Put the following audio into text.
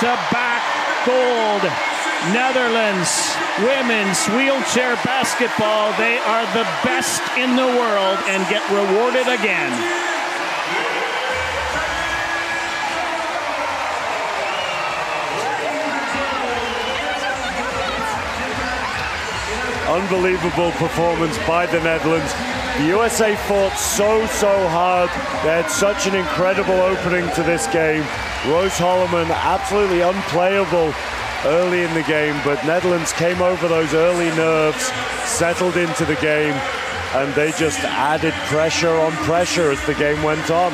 to back gold. Netherlands women's wheelchair basketball. They are the best in the world and get rewarded again. Unbelievable performance by the Netherlands. The USA fought so, so hard. They had such an incredible opening to this game. Rose Hollermann absolutely unplayable early in the game, but Netherlands came over those early nerves, settled into the game, and they just added pressure on pressure as the game went on.